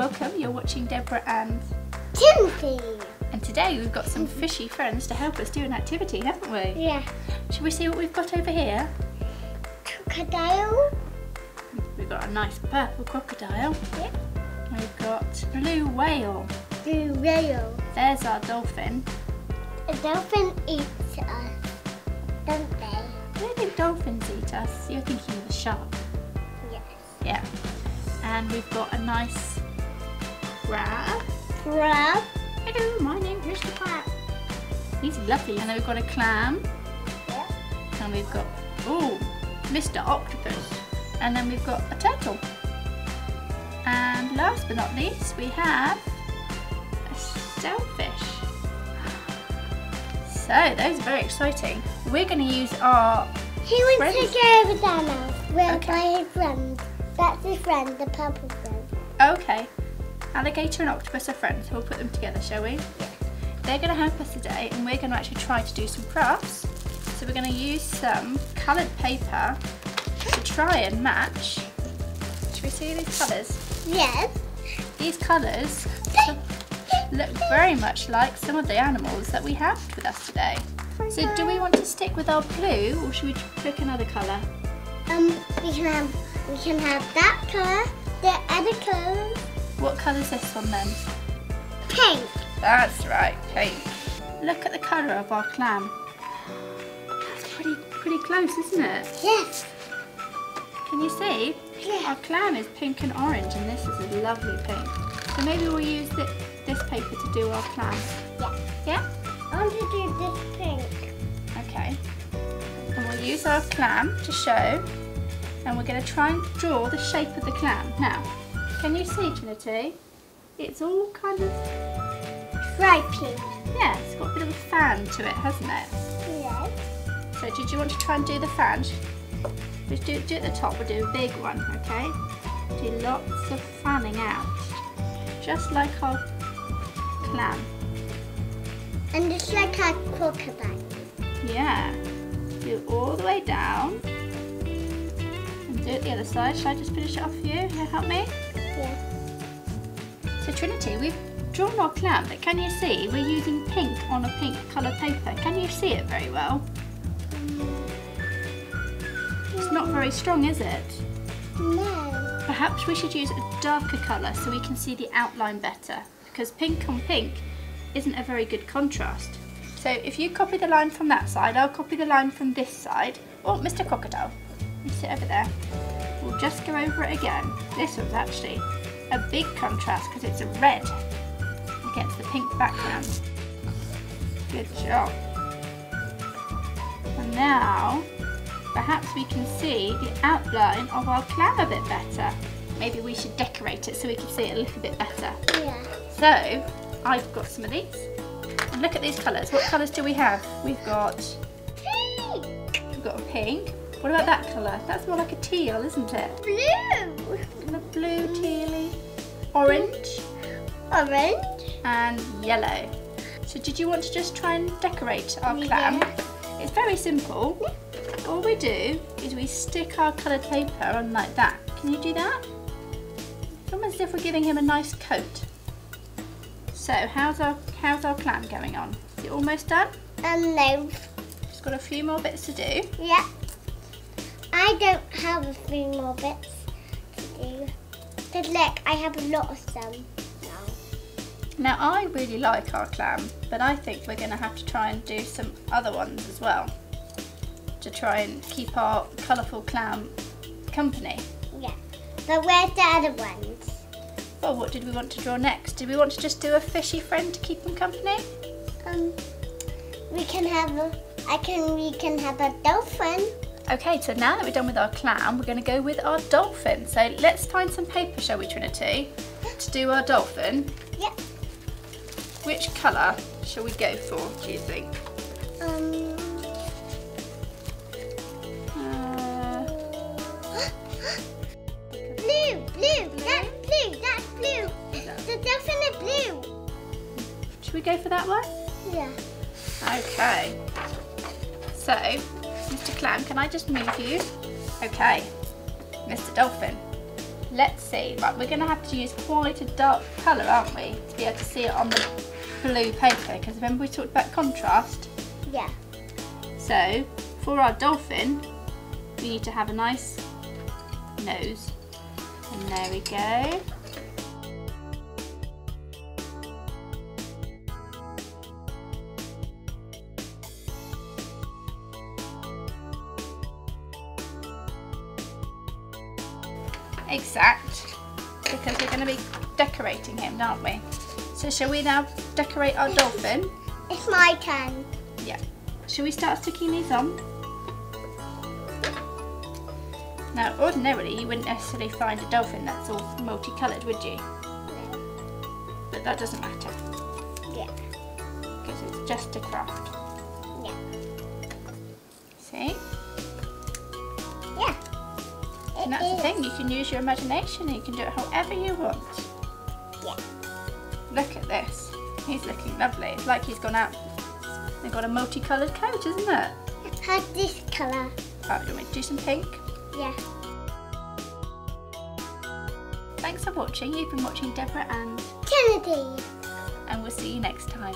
welcome. You're watching Deborah and Trinity. and today we've got some fishy friends to help us do an activity, haven't we? Yeah. Should we see what we've got over here? Crocodile. We've got a nice purple crocodile. Yeah. We've got blue whale. Blue whale. There's our dolphin. A dolphin eats us, don't they? I don't think dolphins eat us. You're thinking of a shark. Yes. Yeah. And we've got a nice crab. Crab. Hello, my name is the crab. He's lovely. And then we've got a clam. Yeah. And we've got, oh, Mr. Octopus. And then we've got a turtle. And last but not least, we have a shellfish. So, those are very exciting. We're going to use our, He wants Friends. to go over there now. We're Okay. by his friend. That's his friend, the purple friend. okay, alligator and octopus are friends. so We'll put them together, shall we? They're going to help us today and we're going to actually try to do some crafts. So we're going to use some coloured paper to try and match. Should we see these colours? Yes. These colours look very much like some of the animals that we have with us today. So do we want to stick with our blue or should we pick another colour? Um, we can have we can have that color, the other color, What colour's this one then? pink. That's right, pink. Look at the colour of our clam. That's pretty pretty close, isn't it? Yes. Can you see? Yeah. Our clam is pink and orange and this is a lovely pink. So maybe we'll use thi- this paper to do our clam. Yeah. Yeah? I want to do this pink. Okay. And we'll use our clam to show and we're going to try and draw the shape of the clam. Now, can you see Trinity? It's all kind of, Dry pink. yeah, it's got a bit of a fan to it, hasn't it? Yes. So did you want to try and do the fan? Just do, do it at the top, we'll do a big one, okay? Do lots of fanning out. Just like our clam. And it's like a crocodile. Yeah. Do all the way down. And do it the other side. Shall I just finish it off for you? Can you help me? Yeah. So Trinity, we've drawn our clam, but can you see we're using pink on a pink coloured paper? Can you see it very well? It's not very strong, is it? No. Perhaps we should use a darker colour so we can see the outline better because pink on pink isn't a very good contrast. So if you copy the line from that side, I'll copy the line from this side. Oh, Mr Crocodile, sit over there. We'll just go over it again. This one's actually a big contrast because it's a red against the pink background. Good job. And now perhaps we can see the outline of our clam a bit better. Maybe we should decorate it so we can see it a little bit better. Yeah. So, I've got some of these. And look at these colours. What colours do we have? We've got Pink. we've got a pink. What about that colour? That's more like a teal, isn't it? Blue. And a blue, tealy, orange, Orange. and yellow. So did you want to just try and decorate our clam? Yeah. It's very simple. All we do is we stick our coloured paper on like that. Can you do that? It's almost as if we're giving him a nice coat. So how's our how's our clam going on? Is it almost done? Um, no. Just got a few more bits to do. Yeah. I don't have a few more bits to do. But look, I have a lot of them now. Now I really like our clam, but I think we're going to have to try and do some other ones as well to try and keep our colourful clam company. Yeah. But where's the other ones? Well, what did we want to draw next? Did we want to just do a fishy friend to keep them company? Um, we can have a. I can. We can have a dolphin. Okay, so now that we're done with our clam, we're going to go with our dolphin. So let's find some paper, shall we, Trinity, to do our dolphin. Yeah. Which colour shall we go for, do you think? Um. Uh, blue, blue. That's blue. That's blue. The dolphin is blue. should we go for that one? Yeah. Okay. So, Mr. Clam, can I just move you? Okay. Mr. Dolphin, let's see. Right, we're going to have to use quite a dark colour, aren't we? To be able to see it on the blue paper. Because remember we talked about contrast? Yeah. So, for our dolphin, we need to have a nice nose. And there we go. Exact, because we're going to be decorating him, aren't we? So shall we now decorate our dolphin? It's my turn. Yeah. Shall we start sticking these on? Now, ordinarily, you wouldn't necessarily find a dolphin that's all multicoloured, would you? But that doesn't matter, Yeah. because it's just a craft. Yeah. See? Yeah. And that's the thing, you can use your imagination, and you can do it however you want. Yeah. Look at this. He's looking lovely. It's like he's gone out They've got a multicoloured coat, isn't it? How's this colour? Oh, do you want me to do some pink? Yeah. Thanks for watching. You've been watching Deborah and Trinity. and we'll see you next time.